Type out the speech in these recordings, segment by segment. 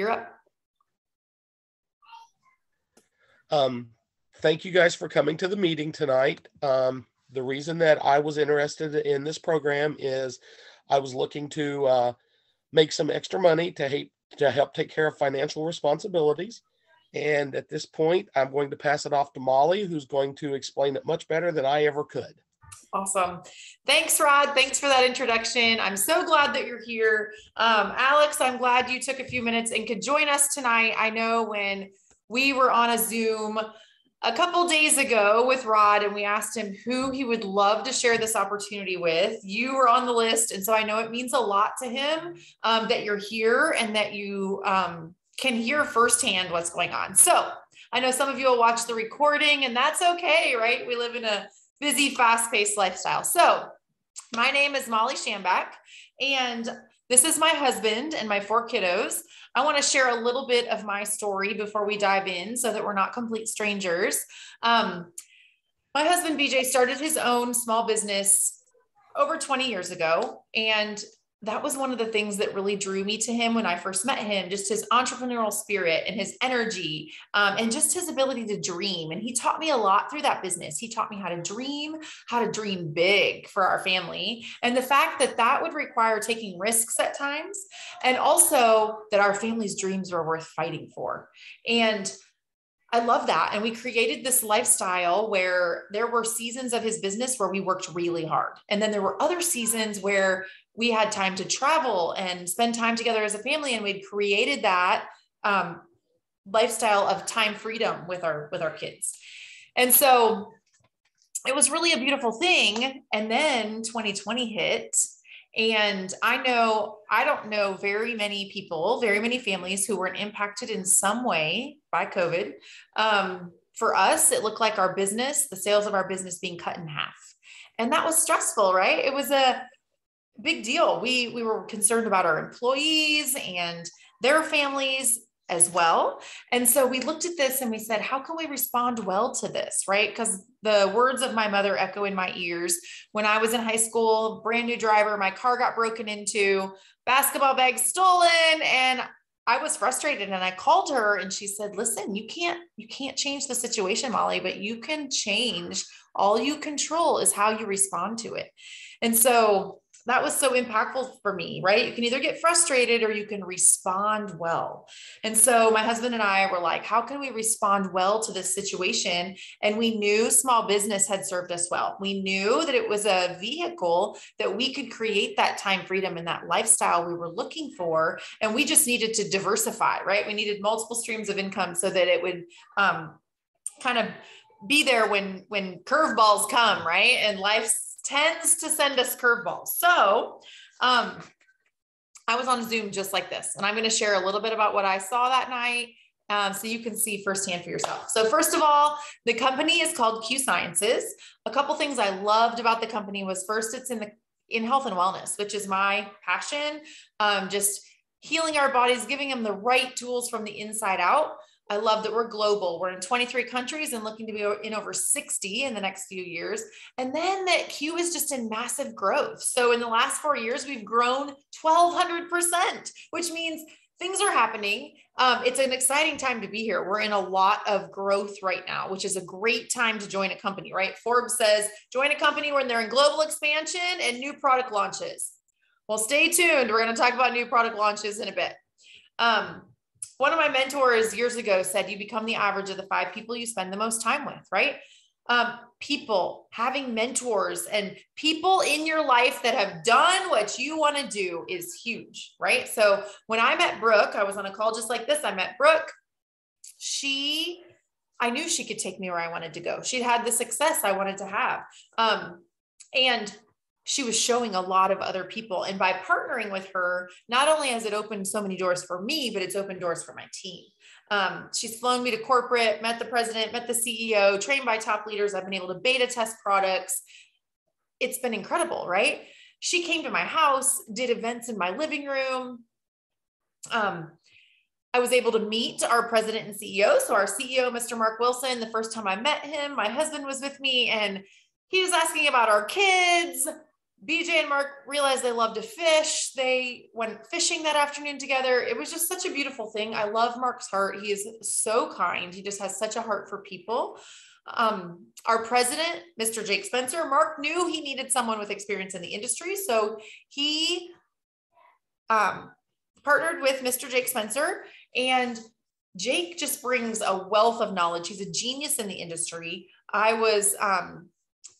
you're up. Um, thank you guys for coming to the meeting tonight. Um, the reason that I was interested in this program is I was looking to uh, make some extra money to to help take care of financial responsibilities. And at this point, I'm going to pass it off to Mollie, who's going to explain it much better than I ever could. Awesome. Thanks, Rod. Thanks for that introduction. I'm so glad that you're here. Um, Alex, I'm glad you took a few minutes and could join us tonight. I know when we were on a Zoom a couple days ago with Rod and we asked him who he would love to share this opportunity with. You were on the list. And so I know it means a lot to him um, that you're here and that you um, can hear firsthand what's going on. So I know some of you will watch the recording and that's okay, right? We live in a busy, fast paced lifestyle. So my name is Mollie Schambach and this is my husband and my four kiddos. I want to share a little bit of my story before we dive in so that we're not complete strangers. Um, my husband, BJ, started his own small business over 20 years ago. And that was one of the things that really drew me to him when I first met him just his entrepreneurial spirit and his energy um, and just his ability to dream. And he taught me a lot through that business. He taught me how to dream, how to dream big for our family. And the fact that that would require taking risks at times, and also that our family's dreams were worth fighting for. And I love that. And we created this lifestyle where there were seasons of his business where we worked really hard. And then there were other seasons where we had time to travel and spend time together as a family and we'd created that um, lifestyle of time freedom with our with our kids and so it was really a beautiful thing and then 2020 hit and i know i don't know very many people very many families who weren't impacted in some way by covid. Um, for us it looked like our business the sales of our business being cut in half. And that was stressful right? It was a big deal. We we were concerned about our employees and their families as well. And so we looked at this and we said, how can we respond well to this? Right. Because the words of my mother echo in my ears. When I was in high school, brand new driver, my car got broken into, basketball bag stolen, and I was frustrated and I called her and she said, "Listen, you can't you can't change the situation, Mollie, but you can change. All you control is how you respond to it." And so that was so impactful for me, right? You can either get frustrated or you can respond well. And so my husband and I were like, how can we respond well to this situation? And we knew small business had served us well. We knew that it was a vehicle that we could create that time freedom and that lifestyle we were looking for. And we just needed to diversify, right? We needed multiple streams of income so that it would um, kind of be there when when curveballs come, right? And life's tends to send us curveballs. So, um, I was on Zoom just like this, and I'm going to share a little bit about what I saw that night um, so you can see firsthand for yourself. So, first of all, the company is called Q Sciences. A couple things I loved about the company was first, it's in the in health and wellness, which is my passion. Um, just healing our bodies, giving them the right tools from the inside out. I love that we're global. We're in 23 countries and looking to be in over 60 in the next few years. And then that Q is just in massive growth. So in the last four years, we've grown 1200%, which means things are happening. Um, it's an exciting time to be here. We're in a lot of growth right now, which is a great time to join a company, right? Forbes says join a company when they're in global expansion and new product launches. Well, stay tuned. We're going to talk about new product launches in a bit. Um, one of my mentors years ago said you become the average of the five people you spend the most time with, right? Um, people, having mentors and people in your life that have done what you want to do is huge, right? So when I met Brooke, I was on a call just like this. I met Brooke. She, I knew she could take me where I wanted to go. She'd had the success I wanted to have. Um, and she was showing a lot of other people. And by partnering with her, not only has it opened so many doors for me, but it's opened doors for my team. Um, she's flown me to corporate, met the president, met the CEO, trained by top leaders. I've been able to beta test products. It's been incredible, right? She came to my house, did events in my living room. Um, I was able to meet our president and CEO. So, our CEO, Mr. Mark Wilson, the first time I met him, my husband was with me and he was asking about our kids BJ and Mark realized they love to fish. They went fishing that afternoon together. It was just such a beautiful thing. I love Mark's heart. He is so kind. He just has such a heart for people. Um, our president, Mr. Jake Spencer, Mark knew he needed someone with experience in the industry. So he um, partnered with Mr. Jake Spencer and Jake just brings a wealth of knowledge. He's a genius in the industry. I was um,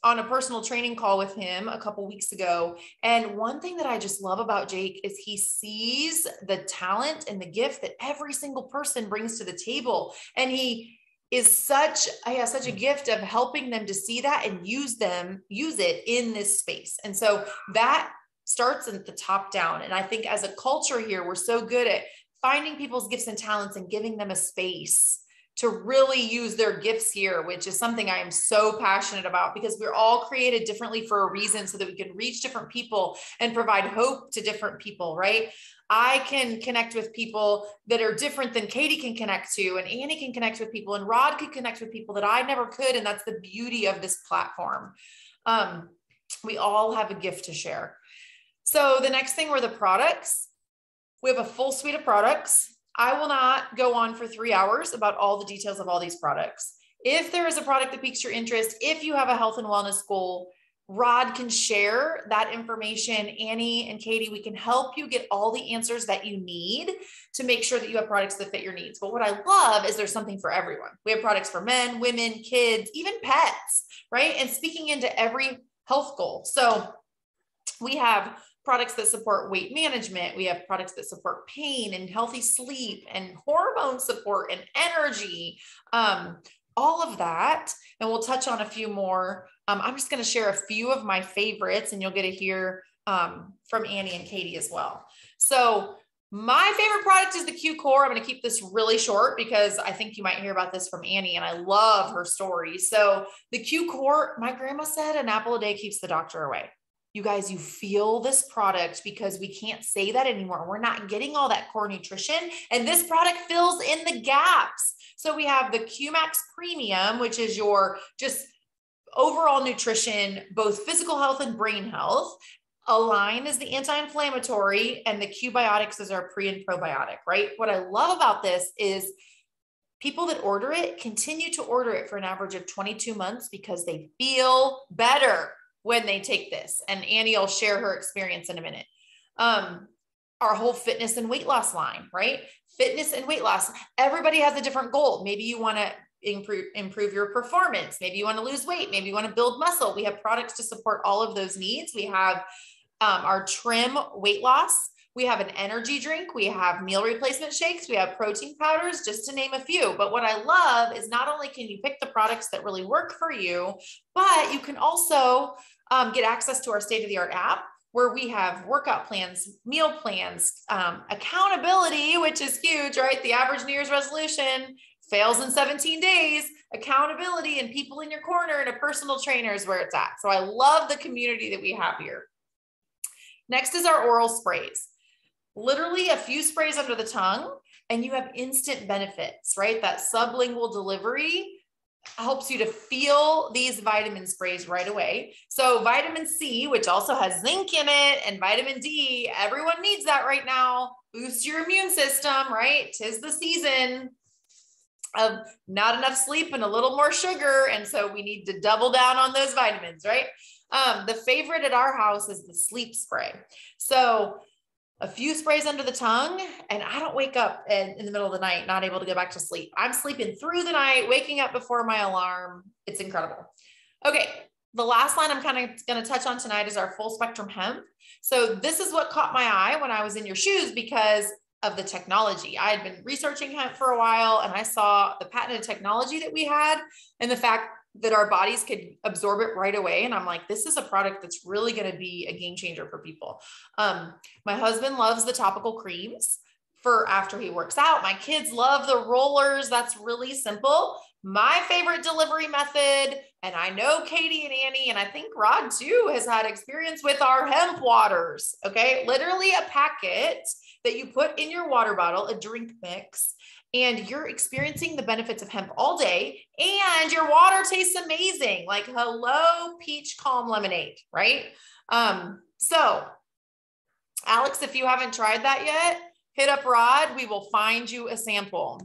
on a personal training call with him a couple weeks ago. And one thing that I just love about Jake is he sees the talent and the gift that every single person brings to the table. And he is such I have such a gift of helping them to see that and use them, use it in this space. And so that starts at the top down. And I think as a culture here, we're so good at finding people's gifts and talents and giving them a space to really use their gifts here, which is something I am so passionate about because we're all created differently for a reason so that we can reach different people and provide hope to different people, right? I can connect with people that are different than Katie can connect to, and Annie can connect with people, and Rod can connect with people that I never could. And that's the beauty of this platform. Um, we all have a gift to share. So the next thing were the products. We have a full suite of products. I will not go on for three hours about all the details of all these products. If there is a product that piques your interest, if you have a health and wellness goal, Rod can share that information. Annie and Katie, we can help you get all the answers that you need to make sure that you have products that fit your needs. But what I love is there's something for everyone. We have products for men, women, kids, even pets, right? And speaking into every health goal. So we have products that support weight management. We have products that support pain and healthy sleep and hormone support and energy, um, all of that. And we'll touch on a few more. Um, I'm just going to share a few of my favorites, and you'll get to hear um, from Annie and Katie as well. So, my favorite product is the Q Core. I'm going to keep this really short because I think you might hear about this from Annie, and I love her story. So, the Q Core, my grandma said an apple a day keeps the doctor away you guys, you feel this product because we can't say that anymore. We're not getting all that core nutrition. And this product fills in the gaps. So we have the QMax Premium, which is your just overall nutrition, both physical health and brain health. Align is the anti inflammatory, and the Q-Biotics is our pre and probiotic, right? What I love about this is people that order it continue to order it for an average of 22 months because they feel better when they take this. And Annie will share her experience in a minute. Um, our whole fitness and weight loss line, right? Fitness and weight loss. Everybody has a different goal. Maybe you want to improve improve your performance. Maybe you want to lose weight. Maybe you want to build muscle. We have products to support all of those needs. We have um, our trim weight loss. We have an energy drink. We have meal replacement shakes. We have protein powders, just to name a few. But what I love is not only can you pick the products that really work for you, but you can also um, get access to our state of the art app where we have workout plans, meal plans, um, accountability, which is huge, right? The average New Year's resolution fails in 17 days, accountability and people in your corner and a personal trainer is where it's at. So I love the community that we have here. Next is our oral sprays literally a few sprays under the tongue and you have instant benefits, right? That sublingual delivery helps you to feel these vitamin sprays right away. So, vitamin C, which also has zinc in it, and vitamin D, everyone needs that right now. Boost your immune system, right? Tis the season of not enough sleep and a little more sugar. And so, we need to double down on those vitamins, right? Um, the favorite at our house is the sleep spray. So, a few sprays under the tongue, and I don't wake up in, in, the middle of the night not able to go back to sleep. I'm sleeping through the night, waking up before my alarm. It's incredible. Okay, the last line I'm kind of going to touch on tonight is our full spectrum hemp. So, this is what caught my eye when I was in your shoes because of the technology. I had been researching hemp for a while and I saw the patented technology that we had and the fact that our bodies could absorb it right away. And I'm like, this is a product that's really going to be a game changer for people. Um, my husband loves the topical creams for after he works out. My kids love the rollers. That's really simple. My favorite delivery method, and I know Katie and Annie, and I think Rod too has had experience with our hemp waters. Okay. Literally a packet that you put in your water bottle, a drink mix, and you're experiencing the benefits of hemp all day and your water tastes amazing. Like hello peach calm lemonade right? Um so alex if you haven't tried that yet hit up rod. We will find you a sample.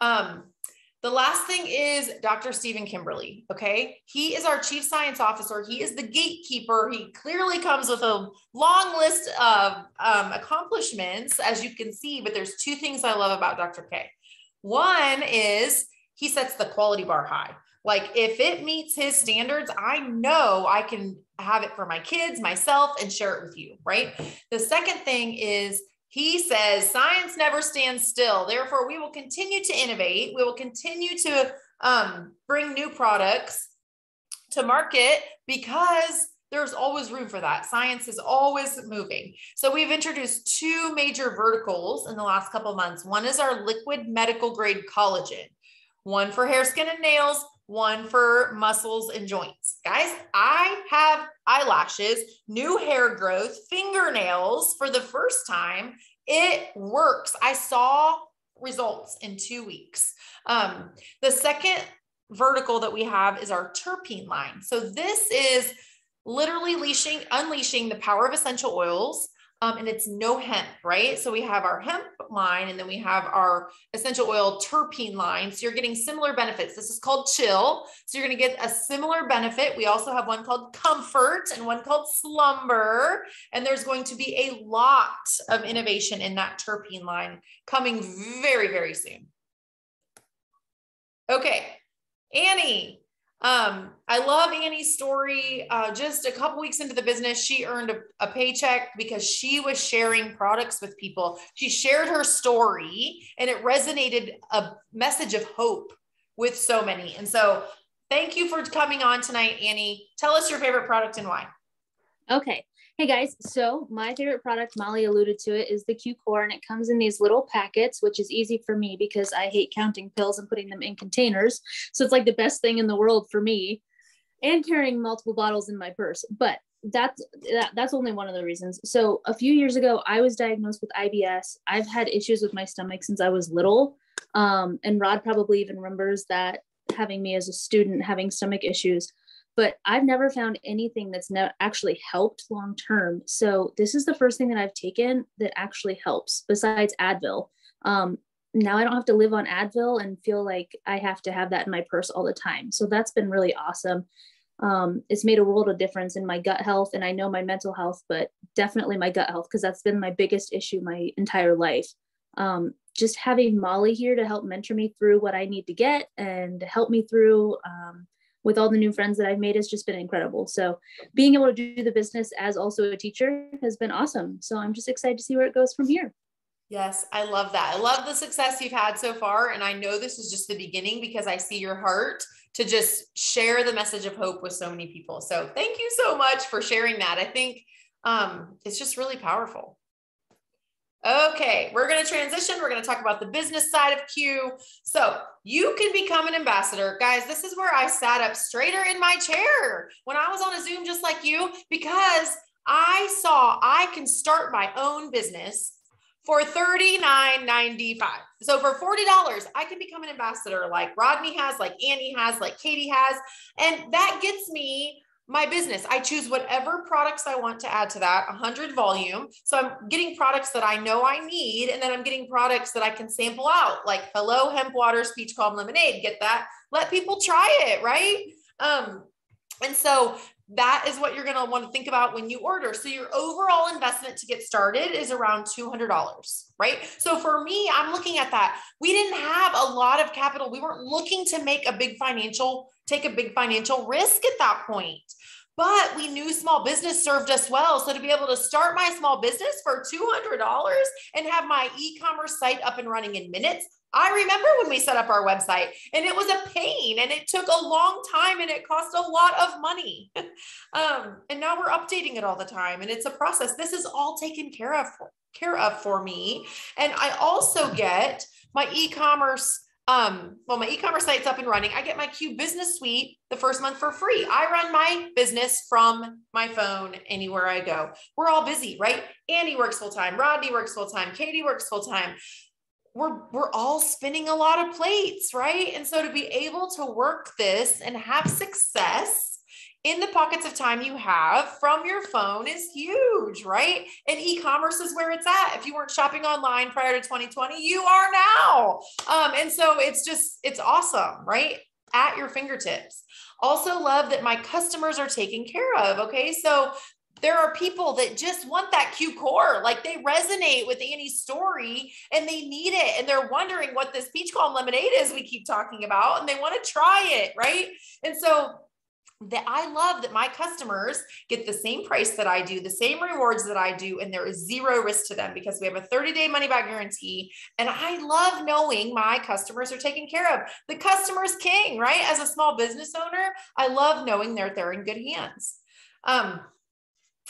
Um the last thing is Dr. Stephen Kimberly. Okay. He is our chief science officer. He is the gatekeeper. He clearly comes with a long list of um, accomplishments, as you can see, but there's two things I love about Dr. K. One is he sets the quality bar high. Like if it meets his standards, I know I can have it for my kids, myself, and share it with you. Right. The second thing is he says science never stands still. Therefore, we will continue to innovate. We will continue to um, bring new products to market because there's always room for that. Science is always moving. So we've introduced two major verticals in the last couple months. One is our liquid medical grade collagen, one for hair, skin, and nails, one for muscles and joints. Guys, I have eyelashes, new hair growth, fingernails for the first time. It works. I saw results in two weeks. Um, the second vertical that we have is our terpene line. So this is literally leashing, unleashing the power of essential oils um, and it's no hemp, right? So we have our hemp line and then we have our essential oil terpene line. So you're getting similar benefits. This is called chill. So you're going to get a similar benefit. We also have one called comfort and one called slumber. And there's going to be a lot of innovation in that terpene line coming very, very soon. Okay, Annie, um, I love Annie's story. Uh, just a couple weeks into the business, she earned a, a, paycheck because she was sharing products with people. She shared her story and it resonated a message of hope with so many. And so, thank you for coming on tonight, Annie. Tell us your favorite product and why. Okay. Hey guys, so my favorite product, Mollie alluded to it, is the Q Core, and it comes in these little packets, which is easy for me because I hate counting pills and putting them in containers. So it's like the best thing in the world for me, and carrying multiple bottles in my purse. But that's that, that's only one of the reasons. So a few years ago, I was diagnosed with IBS. I've had issues with my stomach since I was little, um, and Rod probably even remembers that having me as a student having stomach issues but I've never found anything that's ne- actually helped long term. So this is the first thing that I've taken that actually helps besides Advil. Um, now I don't have to live on Advil and feel like I have to have that in my purse all the time. So that's been really awesome. Um, it's made a world of difference in my gut health and I know my mental health, but definitely my gut health because that's been my biggest issue my entire life. Um, just having Mollie here to help mentor me through what I need to get and help me through um, with all the new friends that I've made has just been incredible. So being able to do the business as also a teacher has been awesome. So I'm just excited to see where it goes from here. Yes, I love that. I love the success you've had so far. And I know this is just the beginning because I see your heart to just share the message of hope with so many people. So thank you so much for sharing that. I think um, it's just really powerful. Okay, we're going to transition. We're going to talk about the business side of Q. So you can become an ambassador. Guys, this is where I sat up straighter in my chair when I was on a Zoom just like you because I saw I can start my own business for $39.95. So for $40, I can become an ambassador like Rodney has, like Annie has, like Katie has. And that gets me my business. I choose whatever products I want to add to that 100 volume. So I'm getting products that I know I need, and then I'm getting products that I can sample out, like Hello Hemp Water Speech Calm Lemonade. Get that? Let people try it, right? Um, and so that is what you're going to want to think about when you order. So your overall investment to get started is around $200, right? So for me, I'm looking at that. We didn't have a lot of capital. We weren't looking to make a big financial take a big financial risk at that point but we knew small business served us well. So to be able to start my small business for $200 and have my e-commerce site up and running in minutes, I remember when we set up our website and it was a pain and it took a long time and it cost a lot of money. um, and now we're updating it all the time and it's a process. This is all taken care of for, care of for me. And I also get my e-commerce um, well, my e-commerce site's up and running. I get my Q business suite the first month for free. I run my business from my phone anywhere I go. We're all busy, right? Andy works full time, Rodney works full time, Katie works full time. We're we're all spinning a lot of plates, right? And so to be able to work this and have success in the pockets of time you have from your phone is huge, right? And e-commerce is where it's at. If you weren't shopping online prior to 2020, you are now. Um, and so it's just, it's awesome, right? At your fingertips. Also love that my customers are taken care of. Okay. So there are people that just want that Q core, like they resonate with Annie's story and they need it. And they're wondering what this peach calm lemonade is we keep talking about, and they want to try it, right? And so that I love that my customers get the same price that I do, the same rewards that I do, and there is zero risk to them because we have a 30 day money back guarantee. And I love knowing my customers are taken care of. The customer's king, right? As a small business owner, I love knowing they're, they're in good hands. Um,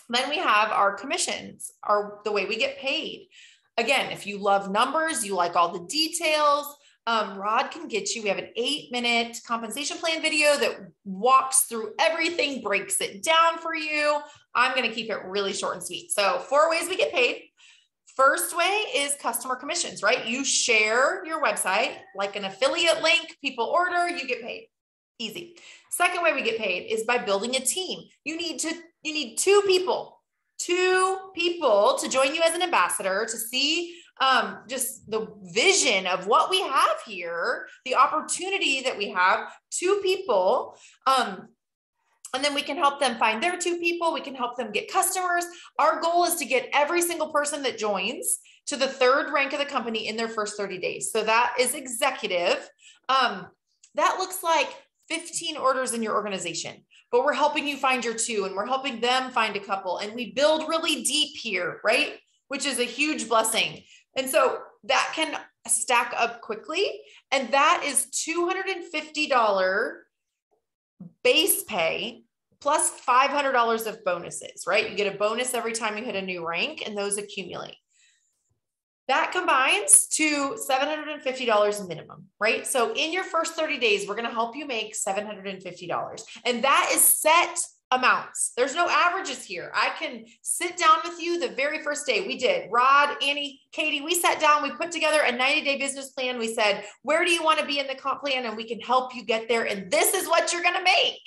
then we have our commissions, our the way we get paid. Again, if you love numbers, you like all the details, um, Rod can get you. We have an eight minute compensation plan video that walks through everything, breaks it down for you. I'm going to keep it really short and sweet. So, four ways we get paid. First way is customer commissions, right? You share your website like an affiliate link, people order, you get paid. Easy. Second way we get paid is by building a team. You need to you need two people, two people to join you as an ambassador to see um, just the vision of what we have here, the opportunity that we have, two people. Um, and then we can help them find their two people. We can help them get customers. Our goal is to get every single person that joins to the third rank of the company in their first 30 days. So that is executive. Um, that looks like 15 orders in your organization, but we're helping you find your two and we're helping them find a couple. And we build really deep here, right? Which is a huge blessing. And so that can stack up quickly. And that is $250 base pay plus $500 of bonuses, right? You get a bonus every time you hit a new rank, and those accumulate. That combines to $750 minimum, right? So in your first 30 days, we're going to help you make $750. And that is set amounts. There's no averages here. I can sit down with you the very first day we did. Rod, Annie, Katie, we sat down, we put together a 90 day business plan. We said, where do you want to be in the comp plan? And we can help you get there. And this is what you're going to make,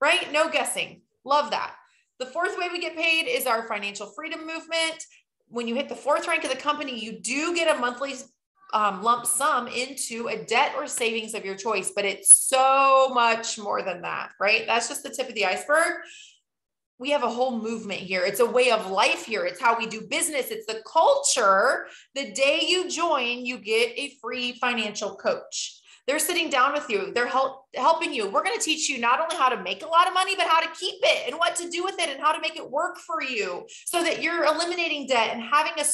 right? No guessing. Love that. The fourth way we get paid is our financial freedom movement. When you hit the fourth rank of the company, you do get a monthly um, lump sum into a debt or savings of your choice, but it's so much more than that, right? That's just the tip of the iceberg. We have a whole movement here. It's a way of life here. It's how we do business. It's the culture. The day you join, you get a free financial coach. They're sitting down with you. They're help, helping you. We're going to teach you not only how to make a lot of money, but how to keep it and what to do with it and how to make it work for you so that you're eliminating debt and having a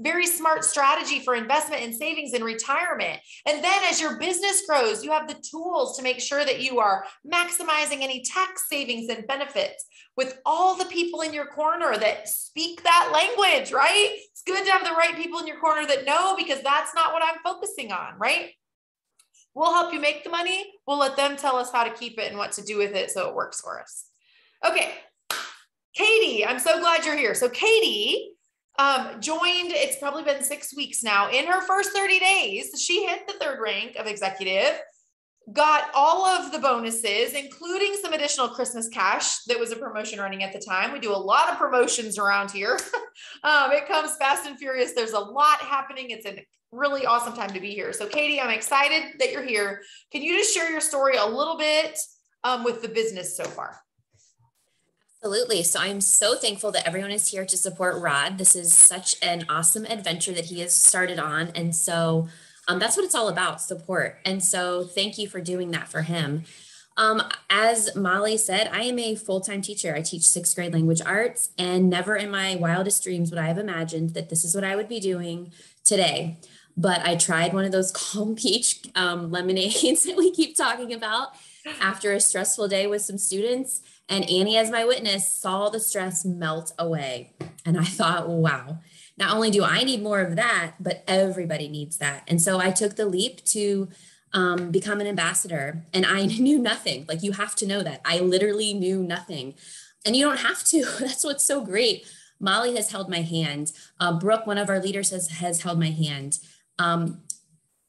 very smart strategy for investment and savings and retirement. And then as your business grows, you have the tools to make sure that you are maximizing any tax savings and benefits with all the people in your corner that speak that language, right? It's good to have the right people in your corner that know because that's not what I'm focusing on, right? We'll help you make the money. We'll let them tell us how to keep it and what to do with it so it works for us. Okay. Katie, I'm so glad you're here. So, Katie um, joined, it's probably been six weeks now. In her first 30 days, she hit the third rank of executive, got all of the bonuses, including some additional Christmas cash that was a promotion running at the time. We do a lot of promotions around here. um, it comes fast and furious. There's a lot happening. It's a really awesome time to be here. So, Katie, I'm excited that you're here. Can you just share your story a little bit um, with the business so far? Absolutely. So I'm so thankful that everyone is here to support Rod. This is such an awesome adventure that he has started on. And so um, that's what it's all about support. And so thank you for doing that for him. Um, as Mollie said, I am a full time teacher. I teach sixth grade language arts, and never in my wildest dreams would I have imagined that this is what I would be doing today but I tried one of those calm peach um, lemonades that we keep talking about after a stressful day with some students. And Annie, as my witness, saw the stress melt away. And I thought, wow, not only do I need more of that, but everybody needs that. And so I took the leap to um, become an ambassador. And I knew nothing. Like you have to know that. I literally knew nothing. And you don't have to. That's what's so great. Mollie has held my hand. Uh, Brooke, one of our leaders, has, has held my hand. Um,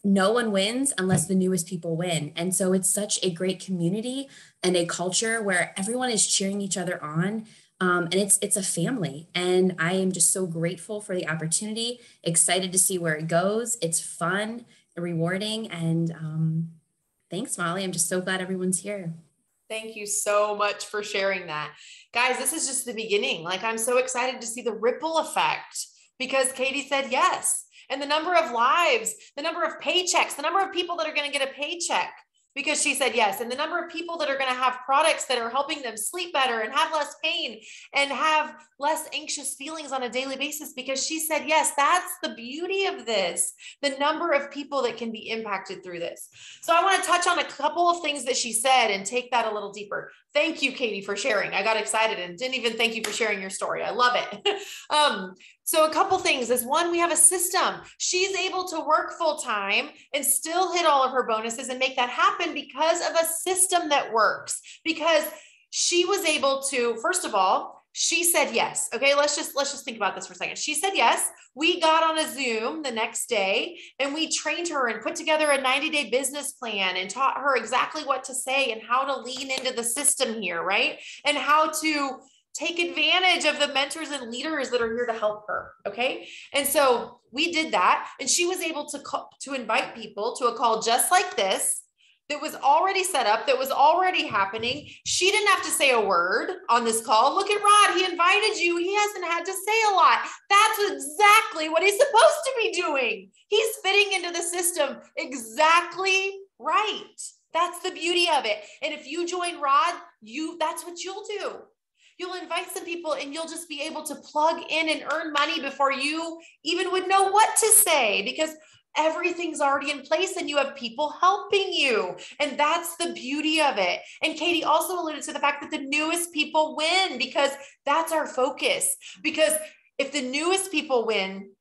no one wins unless the newest people win. And so it's such a great community and a culture where everyone is cheering each other on. Um, and it's it's a family. And I am just so grateful for the opportunity, excited to see where it goes. It's fun, rewarding. And um, thanks, Mollie. I'm just so glad everyone's here. Thank you so much for sharing that. Guys, this is just the beginning. Like, I'm so excited to see the ripple effect because Katie said yes and the number of lives, the number of paychecks, the number of people that are going to get a paycheck because she said yes. And the number of people that are going to have products that are helping them sleep better and have less pain and have less anxious feelings on a daily basis because she said yes. That's the beauty of this, the number of people that can be impacted through this. So I want to touch on a couple of things that she said and take that a little deeper. Thank you, Katie, for sharing. I got excited and didn't even thank you for sharing your story. I love it. um, so a couple things is one, we have a system. She's able to work full time and still hit all of her bonuses and make that happen because of a system that works. Because she was able to, first of all, she said yes. Okay, let's just let's just think about this for a second. She said yes. We got on a Zoom the next day and we trained her and put together a 90-day business plan and taught her exactly what to say and how to lean into the system here, right? And how to take advantage of the mentors and leaders that are here to help her okay and so we did that and she was able to call, to invite people to a call just like this that was already set up that was already happening. She didn't have to say a word on this call. Look at rod he invited you. He hasn't had to say a lot. That's exactly what he's supposed to be doing. He's fitting into the system exactly right. That's the beauty of it. And if you join rod you that's what you'll do. You'll invite some people and you'll just be able to plug in and earn money before you even would know what to say because everything's already in place and you have people helping you. And that's the beauty of it. And Katie also alluded to the fact that the newest people win because that's our focus. Because if the newest people win,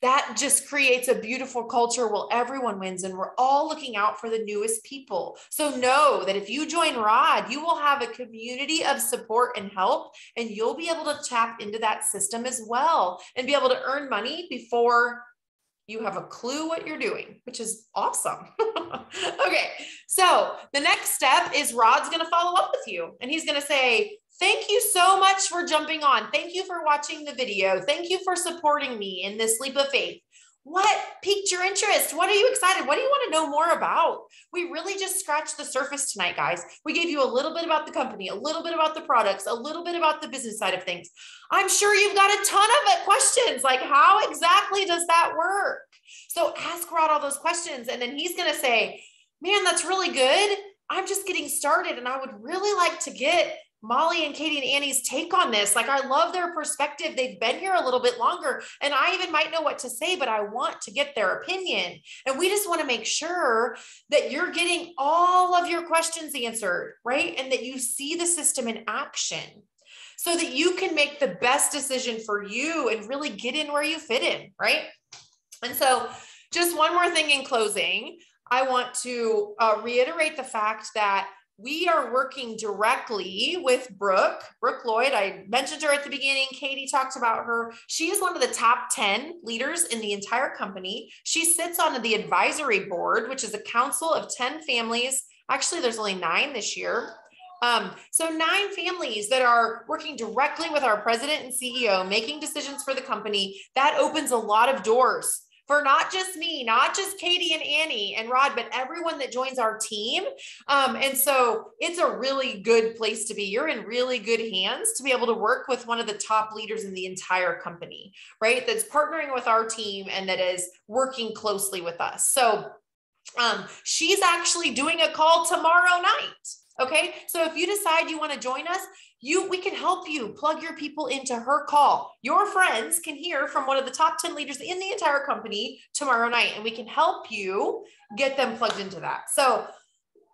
that just creates a beautiful culture where everyone wins and we're all looking out for the newest people. So know that if you join Rod, you will have a community of support and help, and you'll be able to tap into that system as well and be able to earn money before you have a clue what you're doing, which is awesome. okay, so the next step is Rod's going to follow up with you and he's going to say, Thank you so much for jumping on. Thank you for watching the video. Thank you for supporting me in this leap of faith. What piqued your interest? What are you excited? What do you want to know more about? We really just scratched the surface tonight, guys. We gave you a little bit about the company, a little bit about the products, a little bit about the business side of things. I'm sure you've got a ton of questions like, how exactly does that work? So ask Rod all those questions, and then he's going to say, Man, that's really good. I'm just getting started, and I would really like to get Mollie and Katie and Annie's take on this. Like, I love their perspective. They've been here a little bit longer, and I even might know what to say, but I want to get their opinion. And we just want to make sure that you're getting all of your questions answered, right? And that you see the system in action so that you can make the best decision for you and really get in where you fit in, right? And so, just one more thing in closing, I want to uh, reiterate the fact that we are working directly with Brooke, Brooke Lloyd. I mentioned her at the beginning. Katie talked about her. She is one of the top 10 leaders in the entire company. She sits on the advisory board, which is a council of 10 families. Actually, there's only nine this year. Um, so, nine families that are working directly with our president and CEO, making decisions for the company. That opens a lot of doors for not just me, not just Katie and Annie and Rod, but everyone that joins our team. Um, and so it's a really good place to be. You're in really good hands to be able to work with one of the top leaders in the entire company, right? That's partnering with our team and that is working closely with us. So um, she's actually doing a call tomorrow night. Okay. So if you decide you want to join us, you we can help you plug your people into her call. Your friends can hear from one of the top 10 leaders in the entire company tomorrow night and we can help you get them plugged into that. So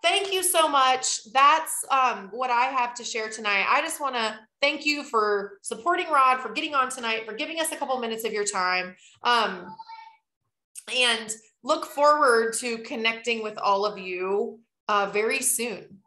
thank you so much. That's um, what i have to share tonight. I just want to thank you for supporting rod for getting on tonight for giving us a couple minutes of your time. Um, and look forward to connecting with all of you uh, very soon.